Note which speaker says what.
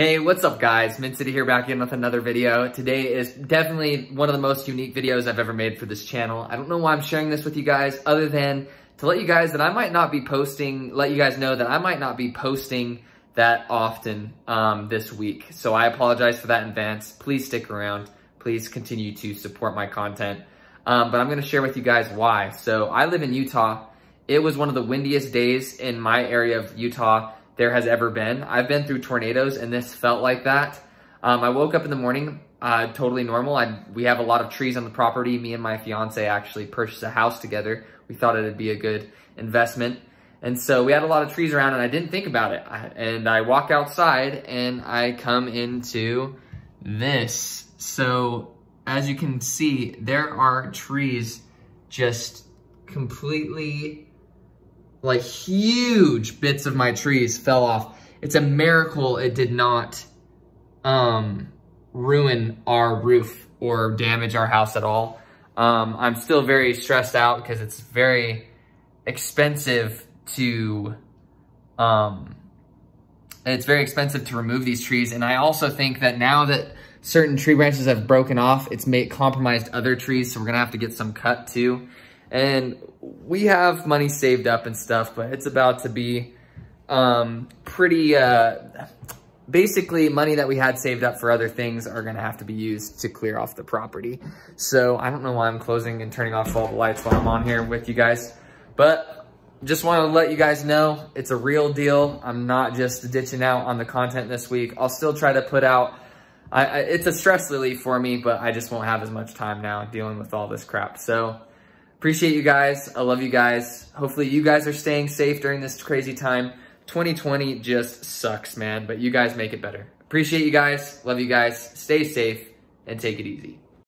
Speaker 1: Hey, what's up guys? Mint City here back in with another video. Today is definitely one of the most unique videos I've ever made for this channel. I don't know why I'm sharing this with you guys other than to let you guys that I might not be posting, let you guys know that I might not be posting that often um, this week. So I apologize for that in advance. Please stick around. Please continue to support my content. Um, but I'm gonna share with you guys why. So I live in Utah. It was one of the windiest days in my area of Utah there has ever been. I've been through tornadoes and this felt like that. Um, I woke up in the morning, uh, totally normal. I, we have a lot of trees on the property. Me and my fiance actually purchased a house together. We thought it'd be a good investment. And so we had a lot of trees around and I didn't think about it. I, and I walk outside and I come into this. So as you can see, there are trees just completely like huge bits of my trees fell off. It's a miracle it did not um, ruin our roof or damage our house at all. Um, I'm still very stressed out because it's very expensive to, um, it's very expensive to remove these trees. And I also think that now that certain tree branches have broken off, it's made compromised other trees. So we're gonna have to get some cut too. And we have money saved up and stuff, but it's about to be um, pretty, uh, basically money that we had saved up for other things are gonna have to be used to clear off the property. So I don't know why I'm closing and turning off all the lights while I'm on here with you guys, but just wanna let you guys know it's a real deal. I'm not just ditching out on the content this week. I'll still try to put out I, I, it's a stress relief for me, but I just won't have as much time now dealing with all this crap. So Appreciate you guys. I love you guys. Hopefully you guys are staying safe during this crazy time. 2020 just sucks, man, but you guys make it better. Appreciate you guys. Love you guys. Stay safe and take it easy.